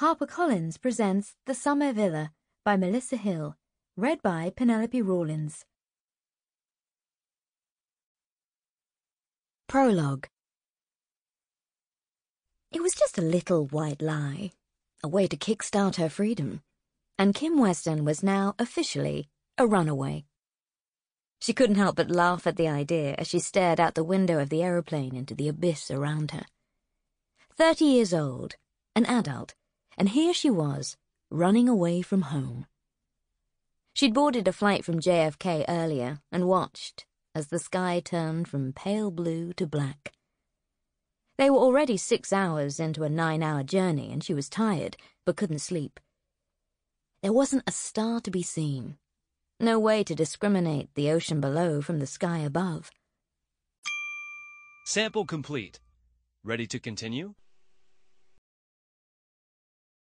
HarperCollins presents The Summer Villa by Melissa Hill, read by Penelope Rawlins. Prologue It was just a little white lie, a way to kickstart her freedom, and Kim Weston was now officially a runaway. She couldn't help but laugh at the idea as she stared out the window of the aeroplane into the abyss around her. Thirty years old, an adult, and here she was, running away from home. She'd boarded a flight from JFK earlier and watched as the sky turned from pale blue to black. They were already six hours into a nine hour journey and she was tired but couldn't sleep. There wasn't a star to be seen. No way to discriminate the ocean below from the sky above. Sample complete. Ready to continue?